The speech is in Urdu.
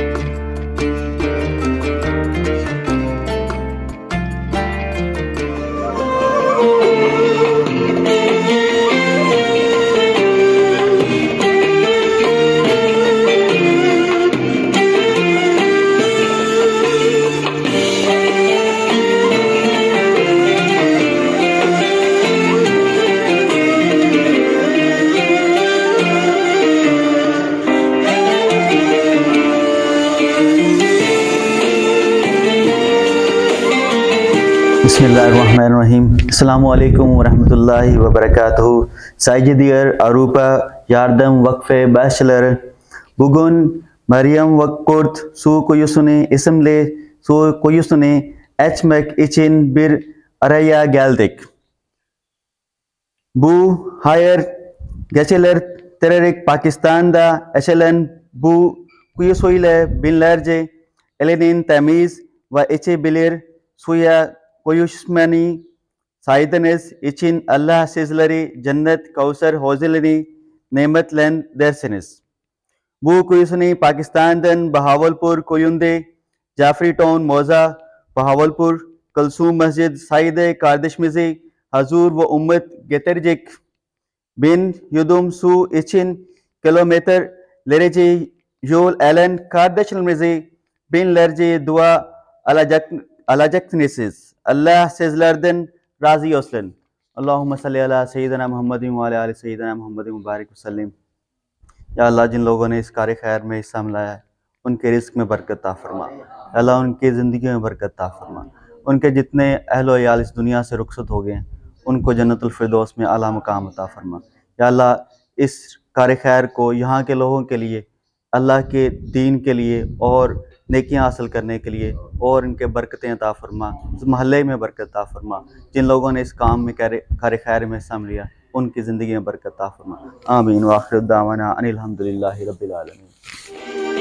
بسم اللہ Bismillahirrahmanirrahim. Assalamu alaikum warahmatullahi wabarakatuh. Saygıdeğer Avrupa Yardım Vakfı Başları bugün Meryem Vakkurt Su Koyusunu isimli su koyusunu açmak için bir araya geldik. Bu hayır geçiler terörist Pakistan'da açılan bu kuyusuyla binlerce elinin temiz ve içebilir suya لرجے ایلینین کویشمنی سائدنس اچن اللہ سیزلری جنت کوسر حوزلنی نعمت لین درسنس بو کویسنی پاکستان دن بہاول پور کویندے، جعفری ٹون موزہ بہاول پور کلسوم مسجد سائد کاردش مزی، حضور و امت گترجک بن یدوم سو اچن کلومیتر لرجی یول ایلن مزی بن لرجی دعا اللہ سیزلردن راضی اسلن اللہم صلی اللہ سیدنا محمد و علی سیدنا محمد مبارک وسلم۔ یا اللہ جن لوگوں نے اس کار خیر میں حصہ ملایا ہے ان کے رزق میں برکت عطا فرما۔ یا اللہ ان کی زندگی میں برکت عطا فرما۔ ان کے جتنے اہل و عیال اس دنیا سے رخصت ہو گئے ہیں، ان کو جنت الفردوس میں اعلیٰ مقام عطا فرما۔ یا اللہ اس کار خیر کو یہاں کے لوگوں کے لیے اللہ کے دین کے لیے اور نیکیاں حاصل کرنے کے لیے اور ان کے برکتیں عطا فرما، اس محلے میں برکت عطا فرما۔ جن لوگوں نے اس کام میں کار خیر میں حصہ لیا، ان کی زندگی میں برکت عطا فرما۔ آمین۔ واخر الدعوانا ان الحمدللہ رب العالمین۔